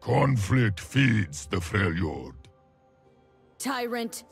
Conflict feeds the Freljord. Tyrant!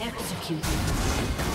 Executed.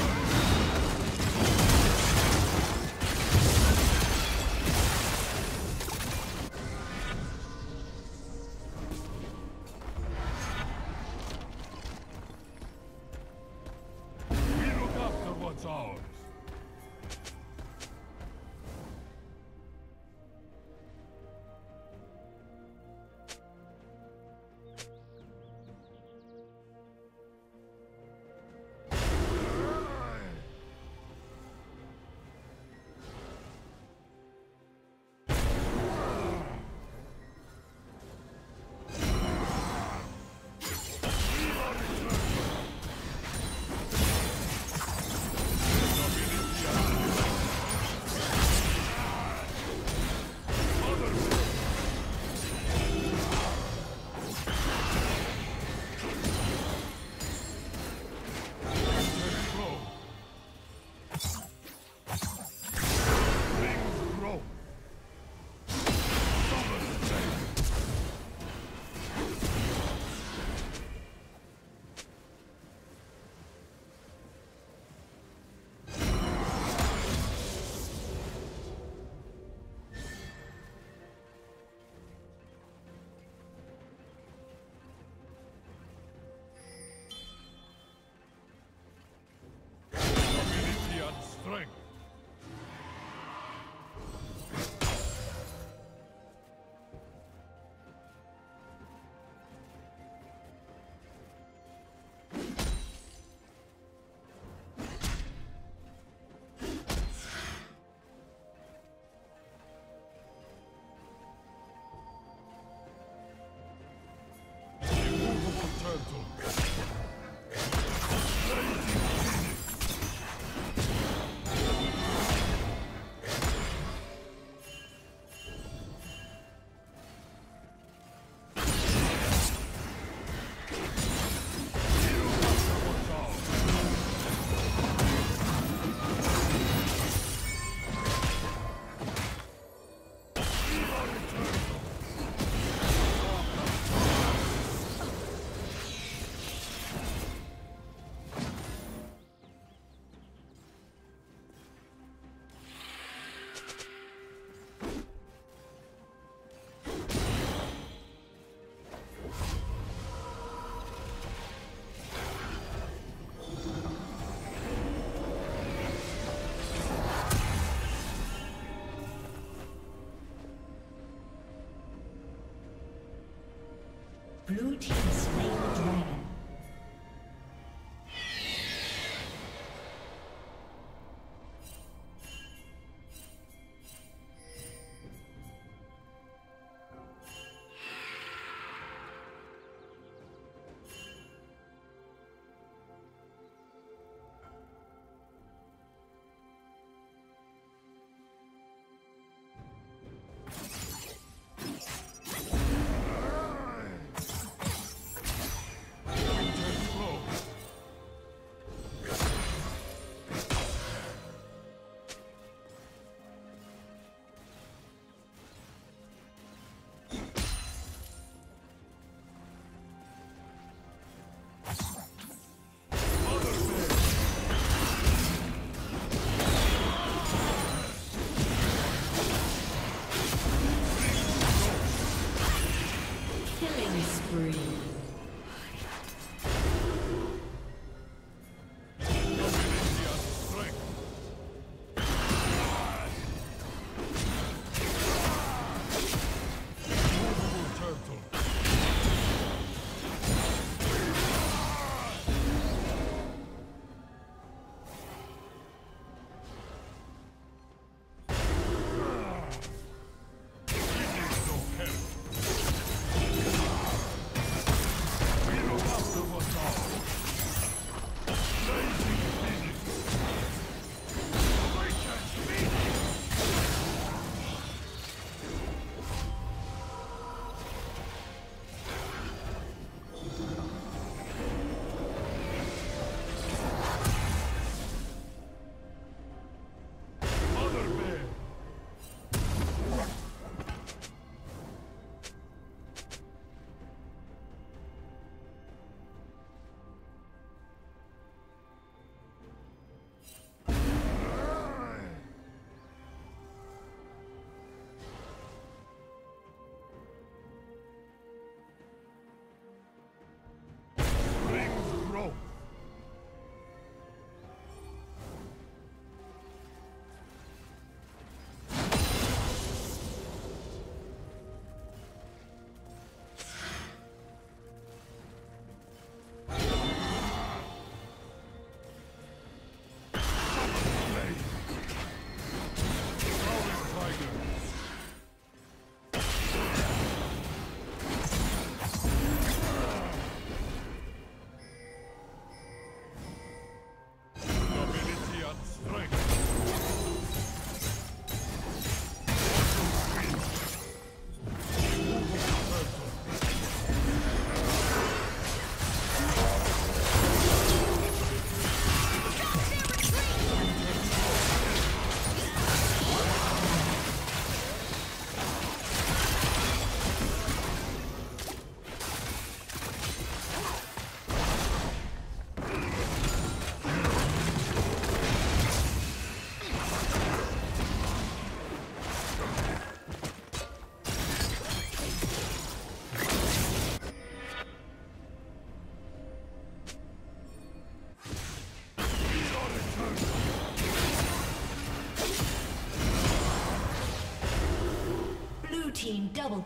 Blue team.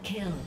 Kill.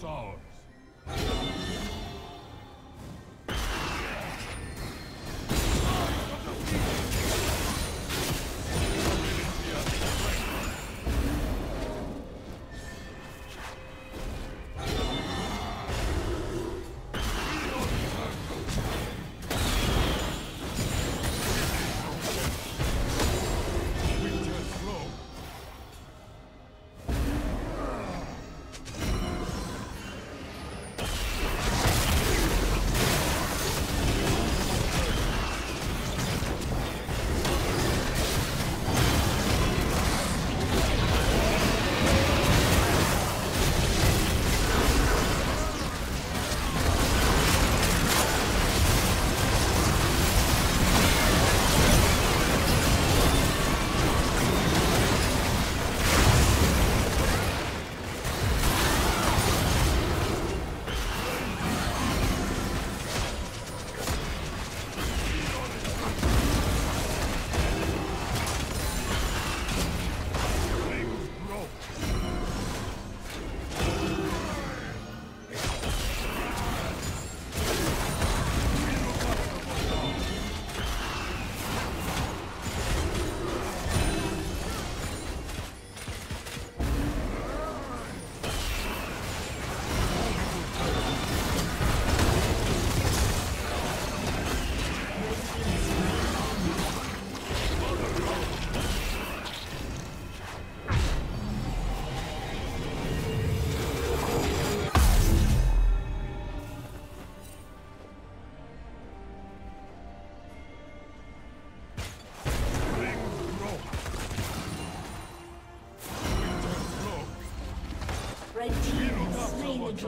It's ours.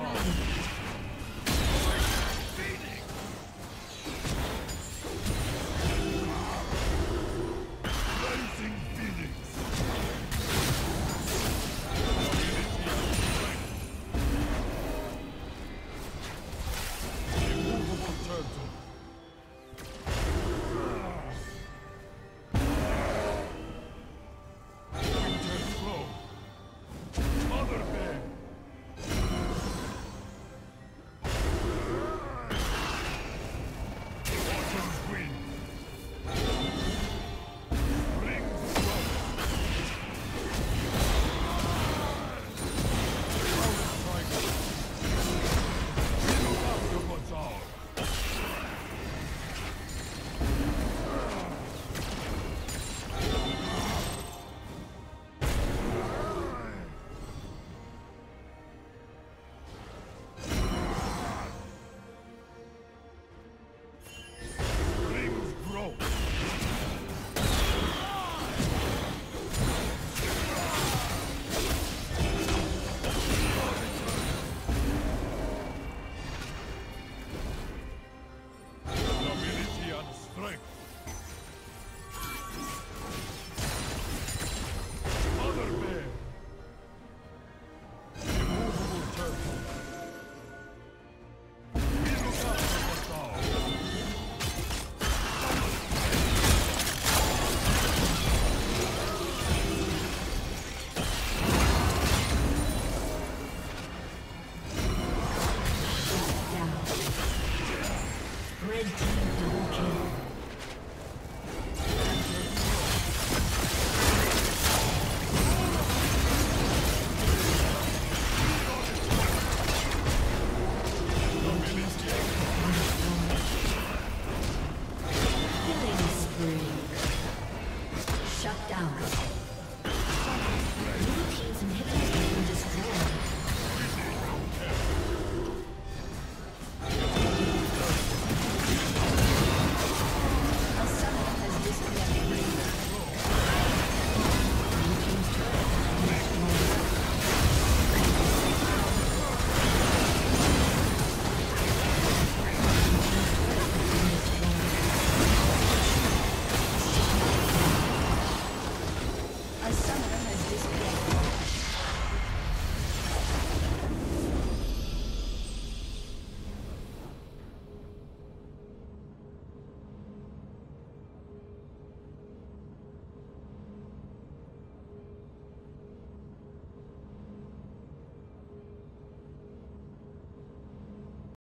Red